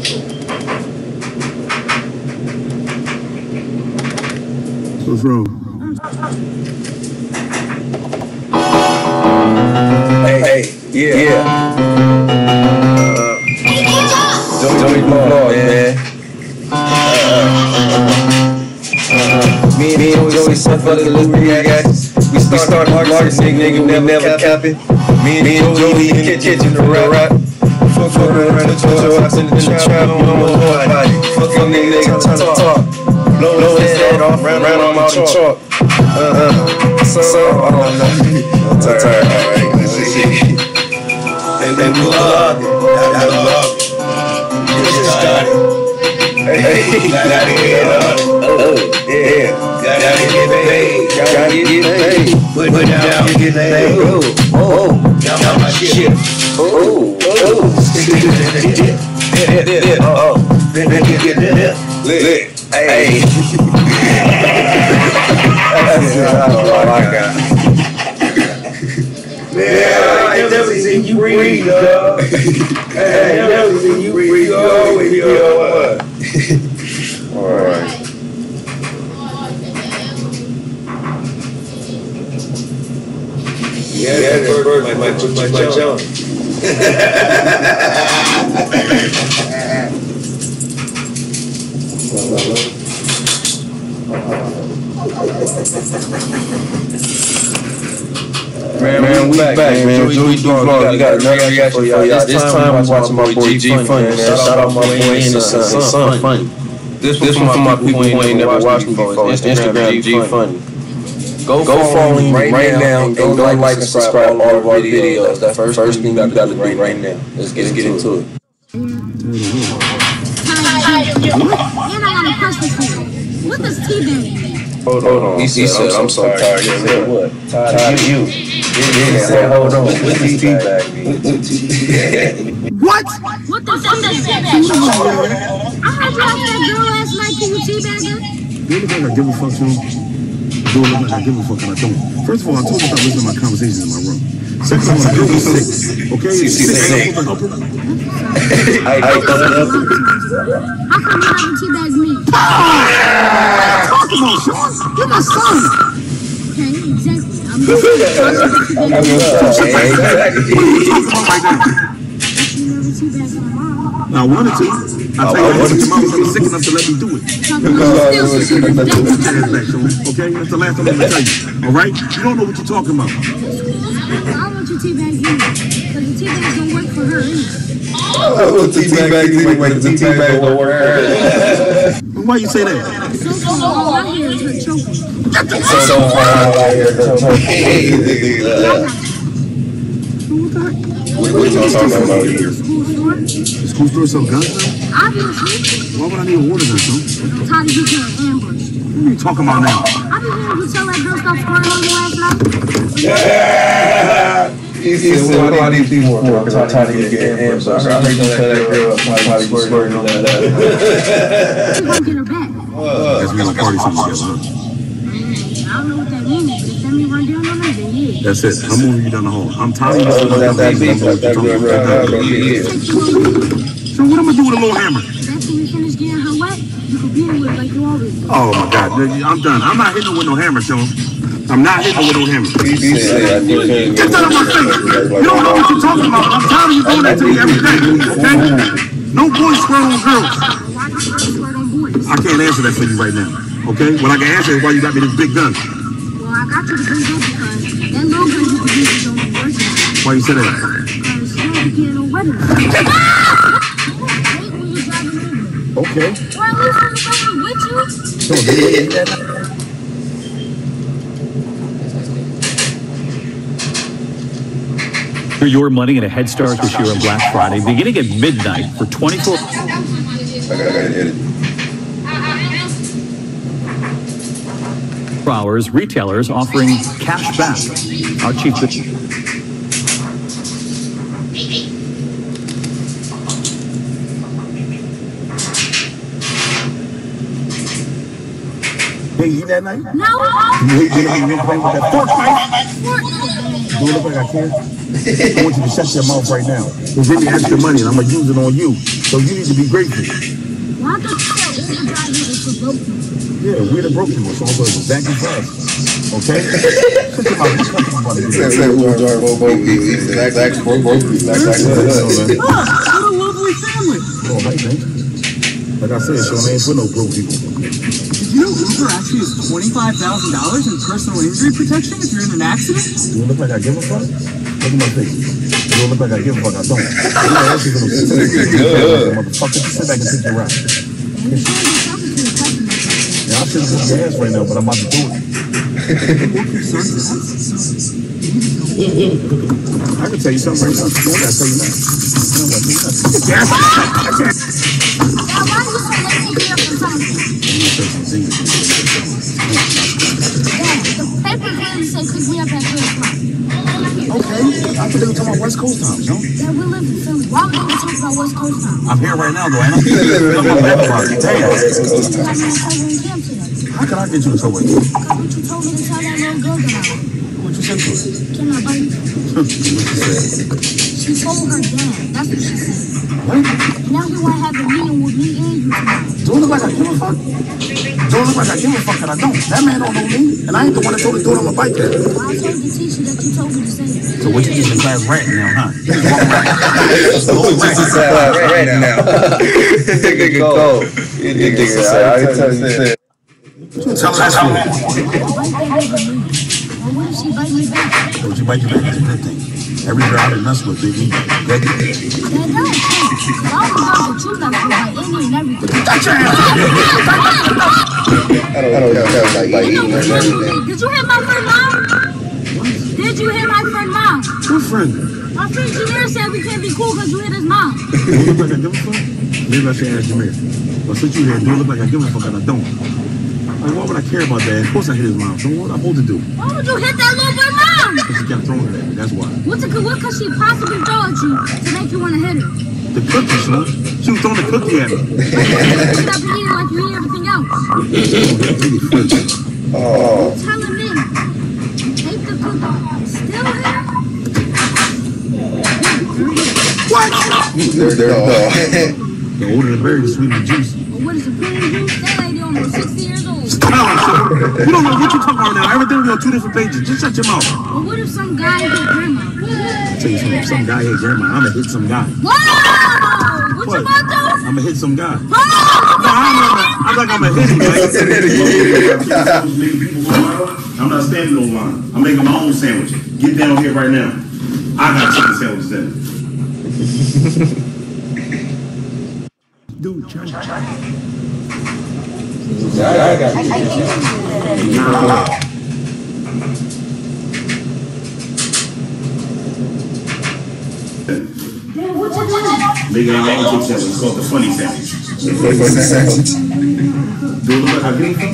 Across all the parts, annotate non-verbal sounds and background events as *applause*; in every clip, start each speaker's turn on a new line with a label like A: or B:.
A: What's wrong?
B: Hey, hey, yeah, yeah. Uh, Joey Ball, man. Uh, me and me and Joey sent for the little reacts. We started largest nigga, nigga, never, never capping. Me and, Joey in the kitchen to rap. Fuck around, put your ass in the trap, don't know nobody. Fuck your nigga, they got time to talk. Blow his head off, ran on the chalk. Uh-huh. So, I don't know. I'm tired, let's see. And then we love it. I love it. Got it. Hey, gotta get up. Oh, yeah. Gotta get paid. Gotta get paid. Put it down, get paid. Oh, oh, down my shit. Oh, oh. Yeah, yeah, yeah. Oh, oh. Lit, lit. Hey. That's all I got. Man, I never seen you breathe, dog. I ain't never seen you breathe. You always be on one. Alright. Yeah, that bird might, might put my jump. Man, man, we back, back man. Joey Duvall, we got another reaction for y'all. This time we watching my boy G Funny, man. Shout out my boy and his son, son Funny. This one for my people who ain't never watched me before. Instagram G Funny. Go, go follow him right, right now and go like and subscribe all of our videos. That's the first thing you gotta do right now. Let's get, get into it.
C: And I got a question for you. What does teabag mean?
B: Hold on. He, he said, I'm so tired. He said, what? Tired of you. He said, hold on. What does teabag mean?
A: What?
C: What does teabag mean? I heard you ask that girl last night, can you teabag her?
A: Do you look like I give a fuck, Sean? Do I look like I give a fuck and I don't? First of all, I told you stop listening to my conversations in my room. Second of all, was sick. Okay? Sick
B: sick.
A: ain't no fucking upper.
B: I
C: How come you haven't teabagged me?
A: Talk about Sean. You're my son.
C: Okay, exactly. I'm.
B: Exactly.
A: What are you talking about right now?
C: You never teabagged my mom.
A: I wanted to. I tell you, I wanted your mom was sick enough to let me do it.
C: Talking about still sick of
A: Put
C: the
A: your hands back, Sean. Okay? That's the last time I'm gonna tell you. All right? You don't know what you're talking about.
C: I want you teabag you. Because the teabag don't work for her anyway.
B: The teabag anyway, the teabag don't work.
A: Why you say that?
C: So far, all I hear is her choking.
B: So far, I hear the What what you talking about here?
C: Store?
A: The school store sell guns now?
C: Obviously.
A: Why would I need a water gun, Sean?
C: I'm tired of you getting ambushed.
A: What are you talking about now?
C: I be hearing you tell that girl stop squirting on you last night.
B: He said, what do these people for? Because I'm trying to get an answer. I heard you tell that girl somebody squirting on that.
C: Gonna get her back.
A: That's me gonna party something together, huh?
C: I don't know what that means, but if that mean run down on her, then yeah.
A: That's it. I'm moving you down the hall. I'm tired of.
B: That that that
C: you.
A: So what am I do with a little hammer?
C: After you finish getting her wet, you can beat her with like you always do.
A: Oh my God, I'm done. I'm not hitting her with no hammer, Sean. I'm not hitting her with no hammer.
B: I think
A: Get that out of my face. You don't know what you're talking about. I'm tired of you doing that to me every day. Okay? No boys swear on girls.
C: Why do you squirt on boys?
A: I can't answer that for you right now. Okay? What I can answer is why you got me this big gun.
C: Well, I got you to bring up because that little gun you can use is only worth.
A: Why you say that?
C: Because you don't be no wetter. Wait when you driving over.
A: Okay.
C: Or at least when you're with you.
D: For your money and a head start this year on Black Friday, beginning at midnight for 24
B: I gotta edit.
D: Hours, retailers offering cash back. Our chief
A: hate eating that night?
C: No.
A: You hate being able to play with that fork knife? Do it look like I care? I want you to shut your mouth right now. Because then you ask your money and I'm gonna use it on you. So you need to be grateful.
C: Why don't you say Uber driver is for broke people?
A: Yeah, we're the broke people, so I'm going to exactly for us. Okay? Shut your mouth. Shut your mouth.
B: Said said Uber driver, both both people. Exactly. Both both people. Exactly.
E: What a lovely family.
A: Oh, hey, man. Like I said, Sean, I ain't for no broke people.
E: Did you know Uber actually has $25,000 in personal injury protection if you're in an accident?
A: Do it look like I give a fuck? Look at my face. Do it look like I give a fuck? I don't. You know, that's just gonna sit
B: Good.
A: Motherfucker, just sit back and take your ride.
C: And you can't be talking to the customer.
A: Yeah, I should have your ass right now, but I'm about to do it. I can tell you something right now. If you want, I'll tell you now. I don't want to tell you nothing.
C: Now, why you so late to get up and talk?
A: I'm gonna say some things.
C: Yeah, the paper clearly say pick me up at 3.
A: Okay, I thought they were talking about West Coast time, Joe.
C: Yeah, we live in Philly. Why would we talk about West Coast time?
A: I'm here right now, though, I? I'm on. Damn.
C: I got me in trouble in camp today.
A: How can I get you in trouble?
C: Because you told me to tell that little girl that
A: What you say to her?
C: can I bite you? *laughs*
A: You said?
C: She told her dad. That's what she said.
A: What?
C: Now we want to have a meeting with me and you tonight.
A: Do it look like a fuck? Do it look like I give a fuck that I don't? That man don't know me, and I ain't the one that told him to do it on my bike there.
C: Well, I told the teacher that you told me to say it.
A: So what you just in class ranting now, huh?
B: So just inside right now. Nigga cold. You nigga said. I tell you said.
A: Tell her that's cool.
C: Bite that nigga me. Well, what if she bite me back?
A: Would you bite your a good thing. Every girl I mess with, baby. That
C: That does. I was about to choose that for my Indian and
A: your ass.
B: I don't know if like like eating and everything.
C: did? You hear my friend mom? Did you hear my friend mom?
A: Good friend.
C: My friend Jameer said we can't be cool because you hit his mom.
A: Do it look like I give a fuck? Maybe I should ask Jameer. But since you here, do it look like I give a fuck and I don't? Like, why would I care about that? Of course I hit his mom. So what am I supposed to do?
C: Why would you hit that little boy mom?
A: Because she kept throwing it at me. That's why.
C: What, the, what could she possibly throw at you to make you want to hit her?
A: The cookie, son. She was throwing the cookie at me.
C: Stop eating like you eat everything else.
B: Oh.
C: Telling me, take the cookie, still here?
B: There, there. Oh.
A: The older the berry, the sweeter the juice.
C: Or what is it, prune juice? That lady almost 60 years old.
A: Come on. You don't know what you're talking about now. Everything be on two different pages. Just shut your mouth.
C: Or what if some guy hit grandma?
A: I'll tell you something. Some guy hit grandma. I'm gonna hit some guy.
C: Whoa! What,
A: What?
C: you about to?
A: I'm gonna hit some guy.
C: Oh!
A: No, I'm not. I'm like I'm gonna hit him. Like. *laughs* I'm not standing no line. I'm making my own sandwich. Get down here right now. I got chicken sandwiches *laughs* in. Dude, China.
B: I got
C: Damn, what you doing?
A: Making our own chicken sandwich. It's called the funny sandwich. Do it look like I a fuck?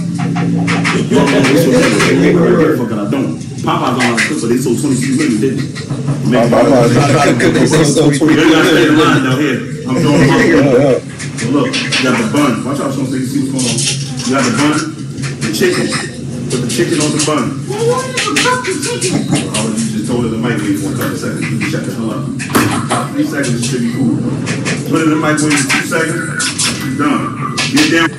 A: You don't know. They look like I give a fuck and I don't. Popeye's on the but they sold 26 million, didn't they? Man,
B: My mom trying to cook this so
A: You gotta stay in line down here. I'm throwing them. So look, you got the bun. Watch out, so you see what's going on. You got the bun, the chicken. Put the chicken on the bun.
C: They won't even cook the chicken.
A: Oh, you just told her the microwave for a couple seconds. You shut the hell up. Three seconds should be cool. Put it in the microwave for two seconds. Done. Get down.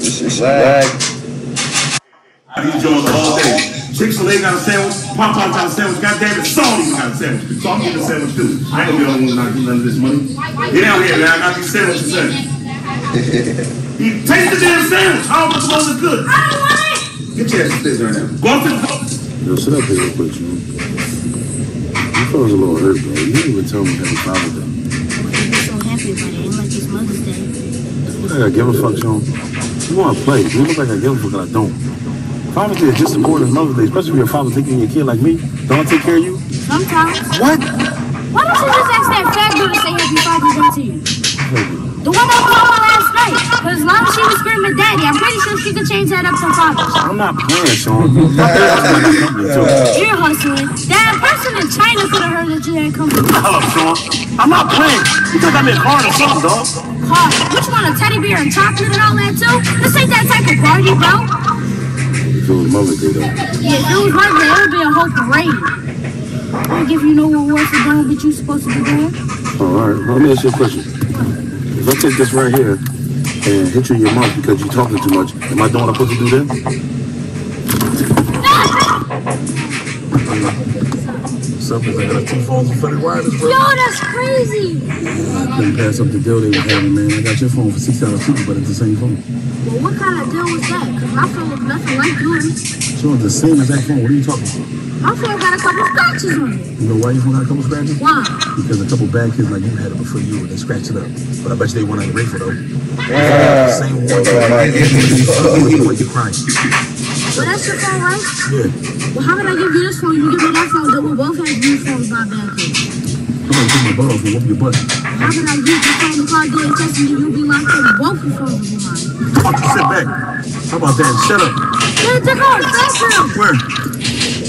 B: This is rag.
A: These joints all day. Chick-fil-A got a sandwich, Popeye got a sandwich, goddamn it, Salt even got a sandwich. So I'm getting a sandwich too. I ain't gonna be the only one not getting none of this money. Get down here, man, I got these sandwiches in. He taste the damn sandwich. How much more is good?
C: I don't want it.
A: Get your ass upstairs right now. Go up to the
F: Yo, sit up here real quick, man. You feels a little hurt, bro. You didn't even tell me Happy Father's Day.
C: I'm so happy about it. It like it's Mother's Day.
F: Look like I give a fuck, Sean. You want to play. You look like I give a fuck, and I don't. Day is just as important as Mother's Day, especially if your father taking your kid like me. Don't take care of you?
C: Sometimes.
F: What?
C: Why don't you just ask that fat girl to say happy Father's Day to you? The one that was on last night. Because as long as she was screaming daddy, I'm pretty sure she could change that up to fathers.
F: I'm not playing, Sean. My dad's like a company, too.
C: You're hustling. That person in China could have heard that you had come from.
F: Up, Sean.
A: I'm not playing. You think I'm in car or something, dog?
C: Car. Which one? A teddy bear and chocolate and all that too? This ain't that type of party, bro.
A: The Mother's though.
C: Yeah, if it was my day, it would be a whole parade. I'll give you no reward for doing what you're supposed to be doing.
A: Oh, all right. Well, let me ask you a question. If I take this right here and hit you in your mouth because you're talking too much, am I doing what I'm supposed to do then? Up? Is I got two phones with Freddie Wireless, bro.
C: Yo, that's crazy.
A: Couldn't pass up the deal they was having, man. I got your phone for six dollars cheaper, but it's the same phone.
C: Well, what kind of deal was that? Because my phone was nothing like yours.
A: So it's the same exact phone. What are you talking about?
C: My phone got a couple scratches on it.
A: You know why your phone got a couple scratches?
C: Why?
A: Because a couple bad kids like you had it before you, and they scratched it up. But I bet you they weren't grateful though.
B: Yeah.
A: Same one.
B: Right. *laughs*
A: You like you're crying.
C: Well, that's your phone, right?
A: Yeah.
C: Well, how about I give you this phone? You give me that phone, then we'll both have these phones by kids.
A: I'm gonna take my butt off and whoop your butt.
C: How about I use the phone, car doing test, and you be my phone? Both your phones will be mine.
A: Fuck, sit back. How about that? Shut up.
C: Man, take off, that girl.
A: Where?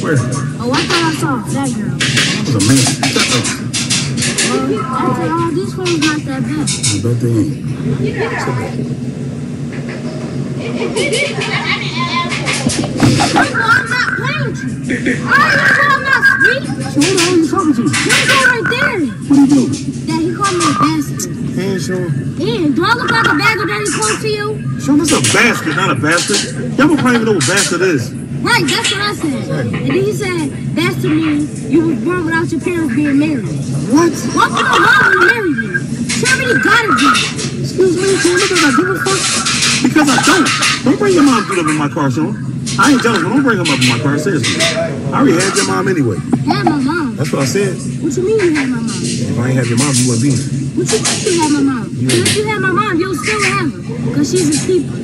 A: Where?
C: Oh, I thought I saw that girl.
A: That was a man. Shut up.
C: Well, after all, oh, these phones not that bad.
A: I bet they ain't. Sit back.
C: Well, I'm not playing with you. Alright, you know I'm not sweet.
A: So who the hell are you talking to?
C: You go right there.
A: What do you do?
C: Dad, he called me a bastard.
A: Hey, Sean.
C: Yeah, bastard, not you
A: you a bastard. Y'all probably even know what bastard is.
C: Right, that's what I said. And then he said, bastard means you was born without your parents being married.
A: What?
C: Why would your mom marry you? She already got dude.
A: Excuse me, Sean. Look at I give a fuck. Because I don't. Don't bring your mom up in my car, Sean. I ain't jealous, but don't bring him up in my car. Seriously. I already had your mom anyway.
C: Had my mom.
A: That's what I said.
C: What you mean you had my mom?
A: If I ain't have your mom, you wouldn't be here.
C: What you mean you had my mom? 'Cause if you had my mom, you'll still have her. Because she's a keeper.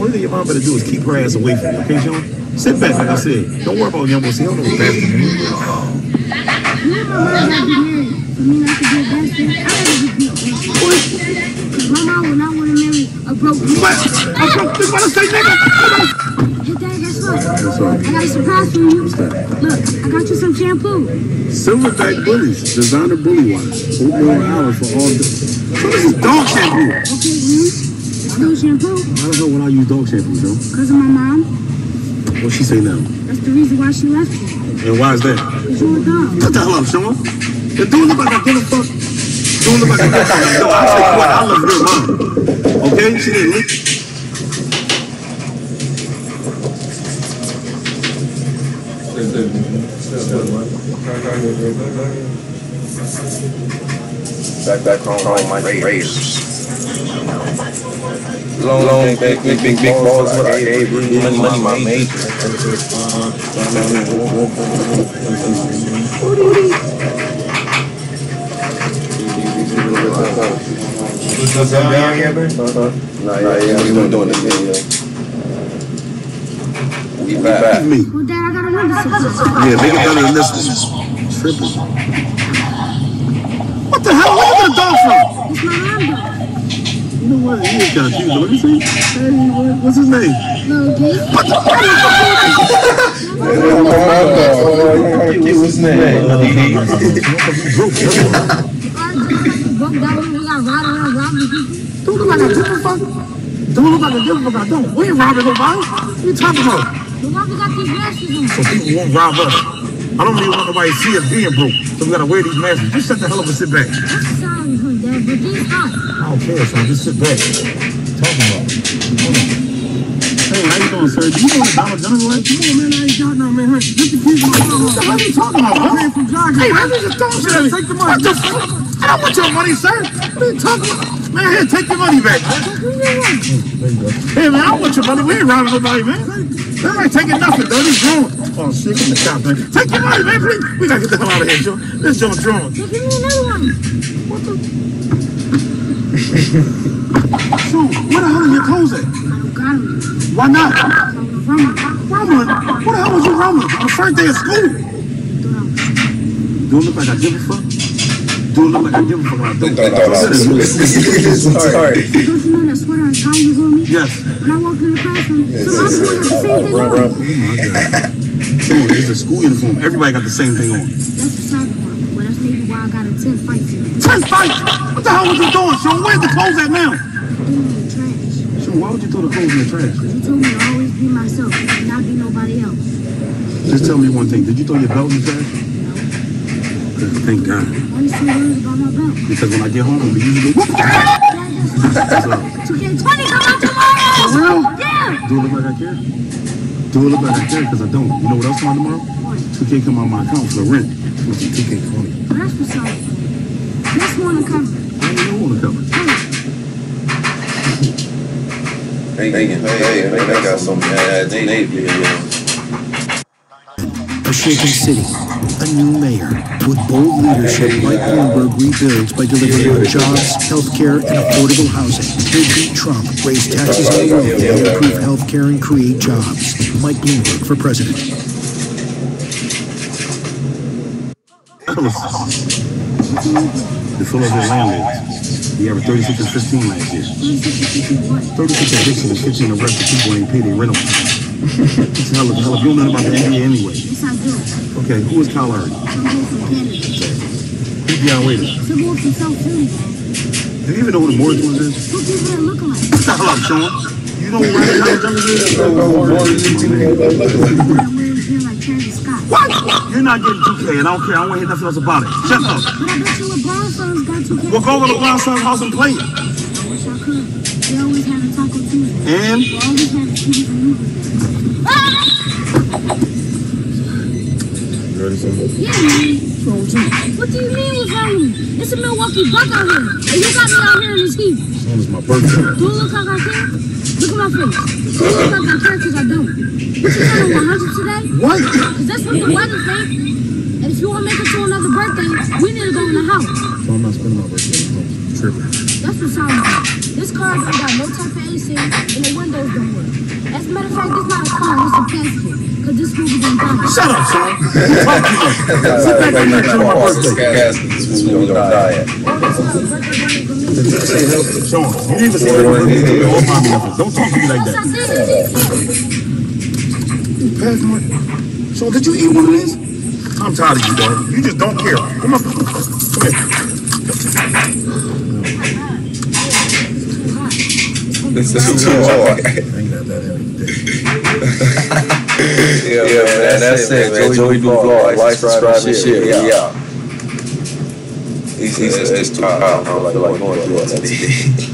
A: Only thing your mom better do is keep her ass away from you, okay, Sean? Sit back, like I said. Don't worry about young boy. See, I don't know what bastard means.
C: You and my mom got to be married. For me not to be a bastard, I'd rather be a bastard. Because my mom would not want to marry a broke.
A: What? I'm broke. This what I say, nigga.
C: Hey, Dad, guess what? I got a surprise for you. Look, I got you some shampoo.
A: Silverback bullies, designer bully wash. Open more hours for all the. So this dog shampoo.
C: Okay, you. No shampoo.
A: I don't know when I use dog shampoo, though.
C: Because of my mom.
A: What she say now?
C: That's the reason why she left you.
A: And why is that?
C: Because you're dog.
A: Shut the hell up, Sean. The dude look like I give a fuck. Dude look like I give a fuck. Yo, I say what? I love your mom. Okay? She didn't lick.
B: Back back home, home my Raiders. Long, long, big, big, big, big balls. What I gave you, money, money, my major. *laughs* Down here, man? Nah, yeah, we weren't doing this video. We back.
A: Me.
C: Well, Dad, I got another surprise.
A: Yeah, make it better than this one. Tripping. What the hell? Where you get a dog from?
C: It's my mom.
A: You know what? He is kind of Let me see. Hey, what, what's his name?
C: Little G.
B: What's his name?
A: Broke. That's why.
C: Broke down when we got riding around robbing people.
A: Don't look like a fuck. Don't look like I give fuck. Don't. We ain't robbing nobody. What you talking about?
C: But why got these masks on?
A: So people won't rob us. I don't even want nobody to see us being broke. So we gotta wear these masks. Just shut the hell up and sit back.
C: That's sorry, huh, Dad, but these hot.
A: I don't care, son. Just sit back. Talking about. Hold on. Hey, how you doing, sir? Do you know the Dollar General? Come on, man. I ain't got no man. Hey, Just the kids my mom. What the hell are you talking about? I'm here from jogging. Hey, how you just talking to me? Take the money. What the fuck? I want your money, sir. What are you talking about? Man, here, take your money back. Hey, man, I want your money. We ain't robbing nobody, man. Ain't taking nothing, though. He's drawn. Oh, shit, get the shop, man. Take your money, man, please. We gotta get the hell out of here, Joe. This Joe drawn.
C: So give me another one.
A: What the? So, where the hell are your clothes at?
C: I got him.
A: Why not?
C: From
A: Rumbling? What the hell was you rumbling? On the first day of school? Do it look like I give a fuck? Do it look like I give a fuck? I don't.
B: Sorry.
C: Don't you know that sweater and tie you on me?
A: Yes.
C: When I walked in the classroom, on.
A: Oh my god. Dude, it's a school uniform. Everybody got the same thing on.
C: That's the sad part. Well, that's maybe why I got a 10 fights.
A: Ten fights. What the hell was you doing, Sean? Where's the clothes at now?
C: Trash.
A: Sean, why would you throw the clothes in the trash?
C: You told me to always be myself not be nobody else.
A: Just tell me one thing. Did you throw your belt in the trash? Good, Thank God.
C: Why you so worried about my belt?
A: Because when I get home, we usually whoop.
C: Dad,
A: What's up?
C: that's 2K20 come out tomorrow!
A: For real?
C: Yeah!
A: Do it look like I care? Do it look like I care? Because I don't. You know what else come out tomorrow? 2K come out my account for the rent. It's 2K funny.
C: That's what's up. This one cover.
A: I don't know on the cover.
B: Hey, hey, hey, they got some mad Navy videos.
G: A shaken city, a new mayor. With bold leadership, Mike Bloomberg rebuilds by delivering jobs, healthcare, and affordable housing. He'll beat Trump, raise taxes on the wealthy, improve healthcare, and create jobs. Mike Bloomberg for president.
A: The Philadelphia landlords. He averaged 36 and 15 last year. 36 evictions, 15 arrested people ain't paid their rental. It's hell of hell of you don't know about the NBA anyway.
C: Yes, I do.
A: Okay, who is Kyle Lowry?
C: From Canada.
A: Who's Dion Waiters?
C: Some boy from South Philly.
A: Do you even know who the Morris ones is?
C: Who people that look?
A: What the up, Sean? You know who Ryan Alexander is?
C: Wear like Travis Scott.
A: What? You're not getting 2K, and I don't care. I don't want to hear nothing else about it. Shut up.
C: But I bet you fans got 2K.
A: We'll go over to LeBron Son's house and play it.
C: I wish I could. They always have a Taco Tuesday.
A: And
C: They always have a TV for movies. Ah! Yeah, man. What do you mean what's wrong with me? It's a Milwaukee Buck out here. And you got me out here in this heat.
A: Sean is my birthday.
C: Do it look like I care? Look at my face. Do it look like I care because I don't. What you got on 100 today?
A: What?
C: Because that's what the weather think. And if you want to make it to another birthday, we need to go in the house.
A: So I'm not spending my birthday at home. Tripping.
C: That's what sounds like. This car don't got no type of AC and the windows don't work. As a matter of fact, this not a car, it's a casket. Because this movie done died.
A: Shut up, Sean. You talk. Sit back and next to my birthday.
B: We gonna die at.
A: Sean, you need to say that. Don't remind me. Don't talk to me like that.
C: did.
A: Pass my. Sean, did you eat one of these? I'm tired of you, dog. You just don't care. Come on. Come here.
B: This is too hard.
A: I ain't that. *laughs*
B: Yeah, yeah, man, that's it, man. Joey Duvall, like, subscribe, and share. Yeah. He says it's too hot. I don't feel like going through it today. *laughs*